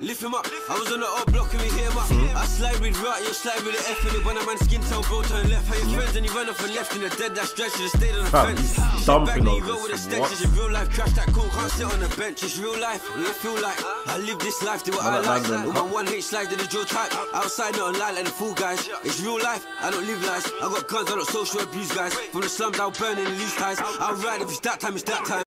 lift him up. I was on the old block and we hit him up. I slide with right, you slide with the F in it. When a man skin tone, bro, turn left. How your friends and you run off and left in the dead, that stretch, you stayed on the Fam, fence. he's dumping back, all you with the this. What? It's real life crash, that cool, can't sit on the bench. It's real life, what it feel like. I live this life, do what Man, I like. On With my one hit slide to the drill type. Outside, not online like the fool guys. It's real life, I don't live lies. I got guns, I don't social abuse guys. From the slums, I'll burn in loose ties. I'll ride if it's that time, it's that time.